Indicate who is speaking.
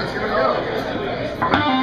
Speaker 1: Let's go.